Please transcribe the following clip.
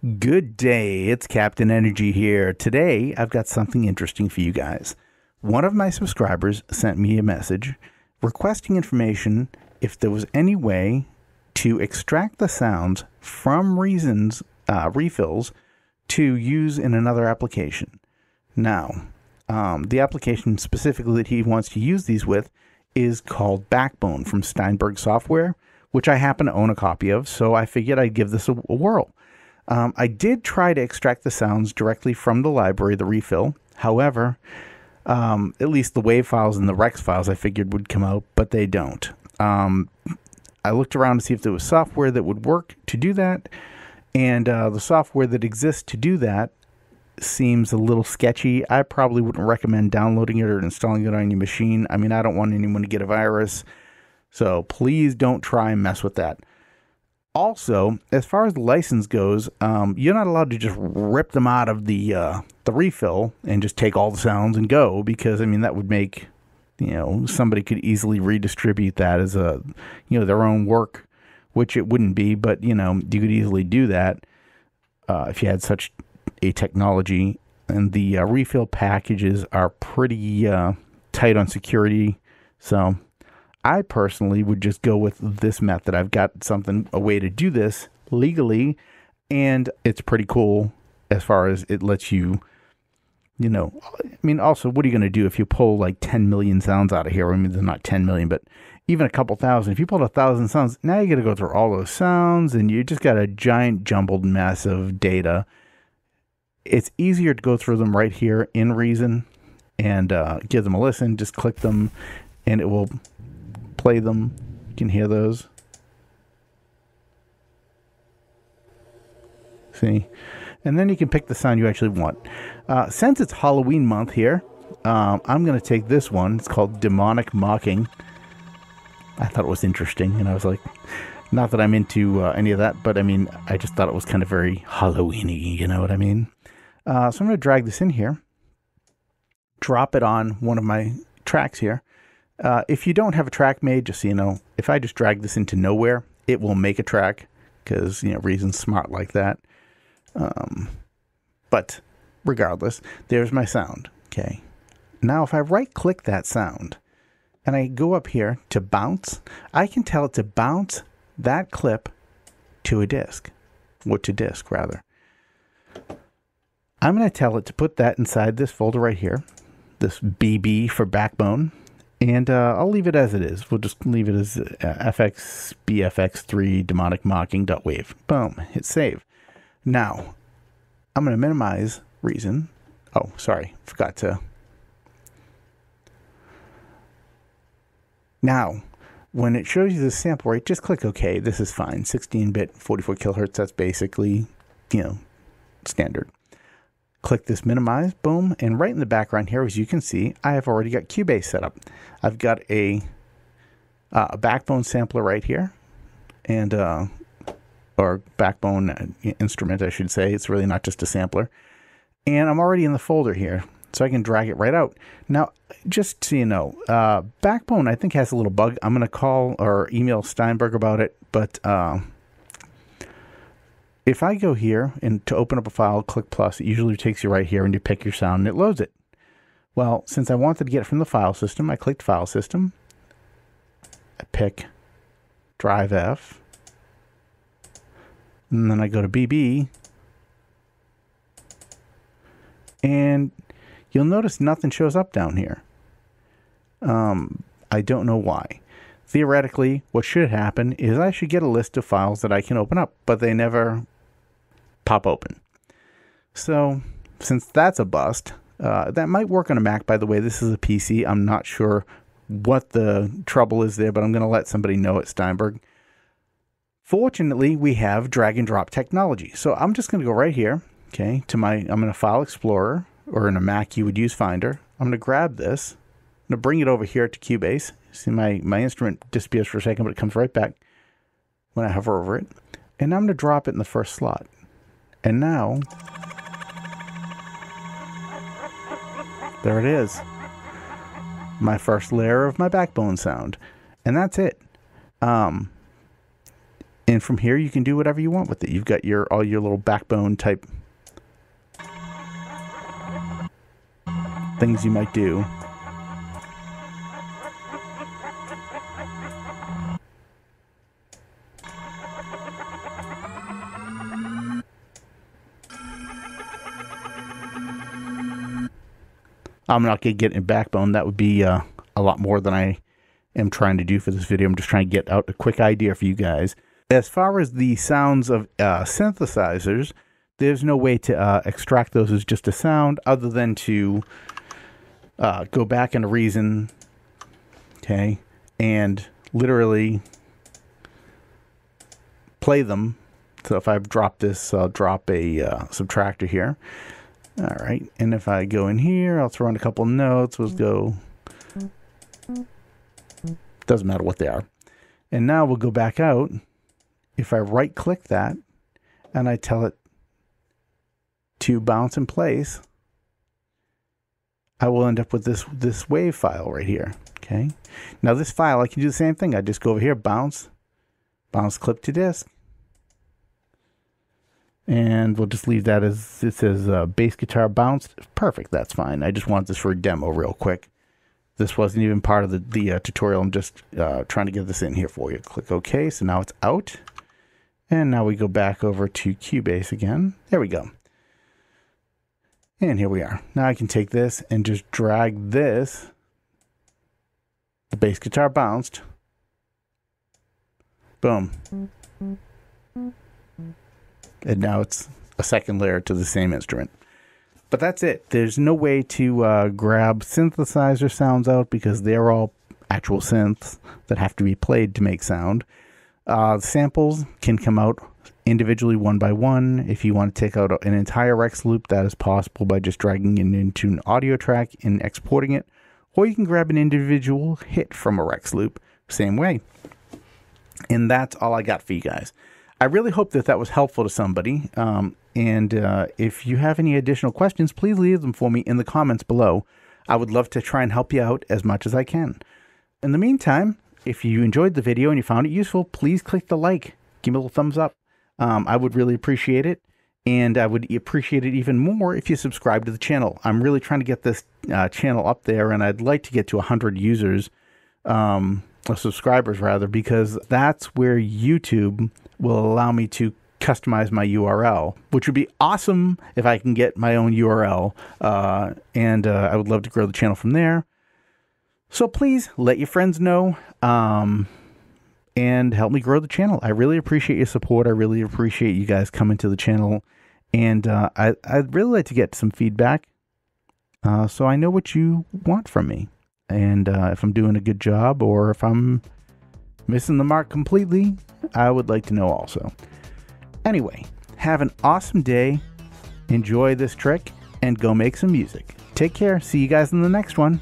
Good day, it's Captain Energy here. Today, I've got something interesting for you guys. One of my subscribers sent me a message requesting information if there was any way to extract the sounds from Reason's uh, refills to use in another application. Now, um, the application specifically that he wants to use these with is called Backbone from Steinberg Software, which I happen to own a copy of, so I figured I'd give this a, a whirl. Um, I did try to extract the sounds directly from the library, the refill. However, um, at least the WAV files and the REX files I figured would come out, but they don't. Um, I looked around to see if there was software that would work to do that, and uh, the software that exists to do that seems a little sketchy. I probably wouldn't recommend downloading it or installing it on your machine. I mean, I don't want anyone to get a virus, so please don't try and mess with that. Also, as far as the license goes, um, you're not allowed to just rip them out of the uh, the refill and just take all the sounds and go because I mean that would make you know somebody could easily redistribute that as a you know their own work, which it wouldn't be, but you know you could easily do that uh, if you had such a technology. And the uh, refill packages are pretty uh, tight on security, so I personally would just go with this method. I've got something, a way to do this legally, and it's pretty cool as far as it lets you, you know, I mean, also, what are you going to do if you pull like 10 million sounds out of here? I mean, they're not 10 million, but even a couple thousand. If you pulled a thousand sounds, now you got to go through all those sounds, and you just got a giant jumbled mess of data. It's easier to go through them right here in Reason and uh, give them a listen. Just click them, and it will play them. You can hear those. See? And then you can pick the sound you actually want. Uh, since it's Halloween month here, um, I'm going to take this one. It's called Demonic Mocking. I thought it was interesting, and I was like, not that I'm into uh, any of that, but I mean, I just thought it was kind of very Halloweeny, you know what I mean? Uh, so I'm going to drag this in here, drop it on one of my tracks here, uh, if you don't have a track made, just so you know, if I just drag this into nowhere, it will make a track because, you know, Reason's smart like that. Um, but regardless, there's my sound. Okay. Now, if I right click that sound and I go up here to bounce, I can tell it to bounce that clip to a disk, or to disk rather. I'm going to tell it to put that inside this folder right here, this BB for backbone. And uh, I'll leave it as it is. We'll just leave it as uh, fx bfx3 demonic mocking dot wave. Boom, hit save. Now, I'm going to minimize reason. Oh, sorry, forgot to. Now, when it shows you the sample rate, just click OK. This is fine. 16 bit, 44 kilohertz. That's basically, you know, standard. Click this minimize, boom, and right in the background here, as you can see, I have already got Cubase set up. I've got a, uh, a backbone sampler right here, and uh, or backbone uh, instrument, I should say. It's really not just a sampler. And I'm already in the folder here, so I can drag it right out. Now, just so you know, uh, Backbone I think has a little bug. I'm going to call or email Steinberg about it, but uh, if I go here and to open up a file, click plus, it usually takes you right here and you pick your sound and it loads it. Well, since I wanted to get it from the file system, I clicked file system. I pick drive F. And then I go to BB. And you'll notice nothing shows up down here. Um, I don't know why. Theoretically, what should happen is I should get a list of files that I can open up, but they never pop open. So, since that's a bust, uh, that might work on a Mac, by the way. This is a PC. I'm not sure what the trouble is there, but I'm going to let somebody know at Steinberg. Fortunately, we have drag and drop technology. So I'm just going to go right here, okay, to my, I'm in a File Explorer, or in a Mac, you would use Finder. I'm going to grab this. I'm going to bring it over here to Cubase. See, my, my instrument disappears for a second, but it comes right back when I hover over it. And I'm going to drop it in the first slot. And now, there it is. My first layer of my backbone sound. And that's it. Um, And from here, you can do whatever you want with it. You've got your all your little backbone type things you might do. I'm not going to get in backbone. That would be uh, a lot more than I am trying to do for this video. I'm just trying to get out a quick idea for you guys. As far as the sounds of uh, synthesizers, there's no way to uh, extract those as just a sound other than to uh, go back into Reason, okay, and literally play them. So if I drop this, I'll drop a uh, subtractor here. All right, and if I go in here, I'll throw in a couple notes. Let's go. Doesn't matter what they are. And now we'll go back out. If I right click that and I tell it to bounce in place, I will end up with this this wave file right here. Okay. Now this file, I can do the same thing. I just go over here, bounce, bounce clip to disk. And we'll just leave that as it says uh, bass guitar bounced. Perfect, that's fine. I just want this for a demo real quick. This wasn't even part of the, the uh, tutorial. I'm just uh, trying to get this in here for you. Click OK. So now it's out. And now we go back over to Cubase again. There we go. And here we are. Now I can take this and just drag this. The bass guitar bounced. Boom. And now it's a second layer to the same instrument. But that's it. There's no way to uh, grab synthesizer sounds out because they're all actual synths that have to be played to make sound. Uh, samples can come out individually one by one. If you want to take out an entire Rex loop, that is possible by just dragging it into an audio track and exporting it. Or you can grab an individual hit from a Rex loop, same way. And that's all I got for you guys. I really hope that that was helpful to somebody. Um, and uh, if you have any additional questions, please leave them for me in the comments below. I would love to try and help you out as much as I can. In the meantime, if you enjoyed the video and you found it useful, please click the like. Give me a little thumbs up. Um, I would really appreciate it. And I would appreciate it even more if you subscribe to the channel. I'm really trying to get this uh, channel up there, and I'd like to get to 100 users, um, subscribers rather, because that's where YouTube will allow me to customize my URL, which would be awesome if I can get my own URL. Uh, and uh, I would love to grow the channel from there. So please let your friends know um, and help me grow the channel. I really appreciate your support. I really appreciate you guys coming to the channel. And uh, I, I'd really like to get some feedback uh, so I know what you want from me. And uh, if I'm doing a good job or if I'm missing the mark completely, I would like to know also. Anyway, have an awesome day, enjoy this trick, and go make some music. Take care. See you guys in the next one.